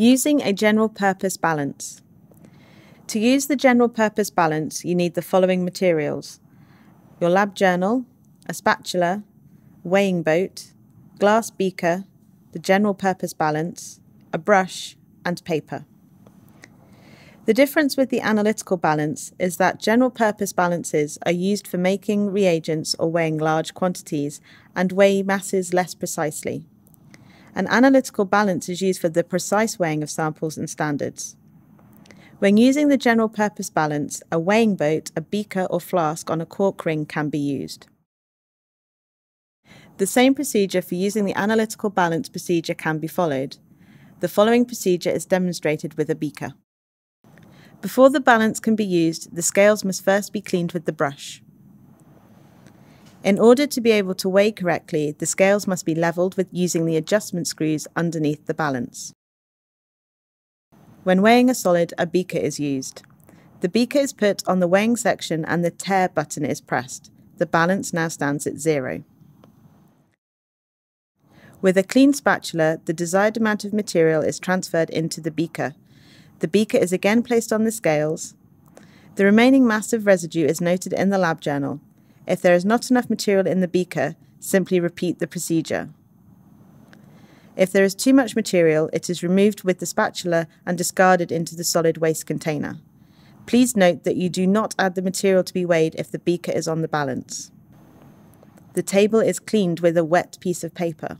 Using a general purpose balance. To use the general purpose balance, you need the following materials your lab journal, a spatula, weighing boat, glass beaker, the general purpose balance, a brush, and paper. The difference with the analytical balance is that general purpose balances are used for making reagents or weighing large quantities and weigh masses less precisely. An analytical balance is used for the precise weighing of samples and standards. When using the general purpose balance, a weighing boat, a beaker, or flask on a cork ring can be used. The same procedure for using the analytical balance procedure can be followed. The following procedure is demonstrated with a beaker. Before the balance can be used, the scales must first be cleaned with the brush. In order to be able to weigh correctly, the scales must be levelled with using the adjustment screws underneath the balance. When weighing a solid, a beaker is used. The beaker is put on the weighing section and the tare button is pressed. The balance now stands at zero. With a clean spatula, the desired amount of material is transferred into the beaker. The beaker is again placed on the scales. The remaining mass of residue is noted in the lab journal. If there is not enough material in the beaker, simply repeat the procedure. If there is too much material, it is removed with the spatula and discarded into the solid waste container. Please note that you do not add the material to be weighed if the beaker is on the balance. The table is cleaned with a wet piece of paper.